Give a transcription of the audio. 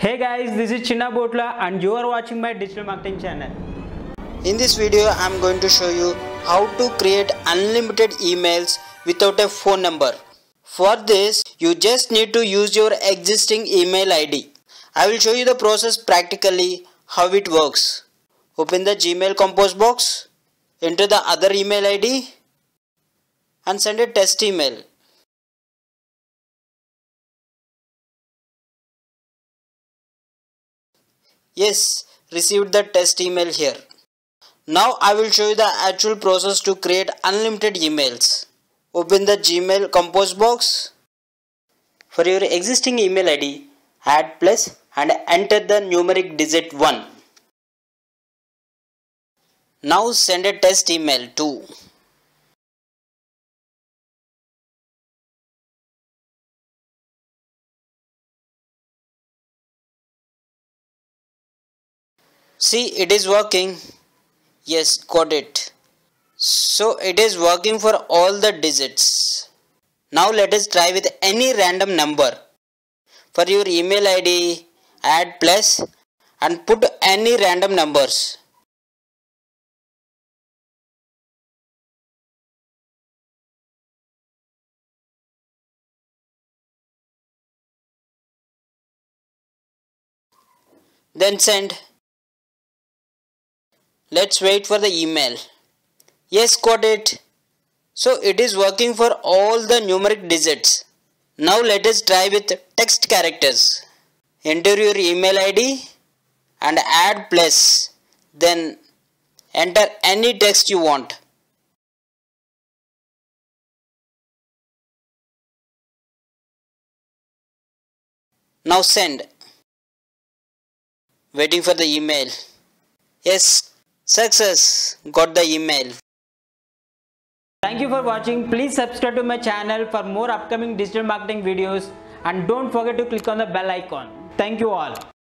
Hey guys, this is Chinna Botla and you are watching my digital marketing channel. In this video, I am going to show you how to create unlimited emails without a phone number. For this, you just need to use your existing email ID. I will show you the process practically how it works. Open the Gmail compose box, enter the other email ID and send a test email. Yes, received the test email here. Now I will show you the actual process to create unlimited emails. Open the Gmail compose box. For your existing email ID, add plus and enter the numeric digit 1. Now send a test email to See it is working. Yes, got it. So it is working for all the digits. Now let us try with any random number. For your email ID, add plus and put any random numbers. Then send. Let's wait for the email. Yes, got it. So it is working for all the numeric digits. Now let us try with text characters. Enter your email ID and add plus. Then enter any text you want. Now send. Waiting for the email. Yes, success. Got the email. Thank you for watching. Please subscribe to my channel for more upcoming digital marketing videos and don't forget to click on the bell icon. Thank you all.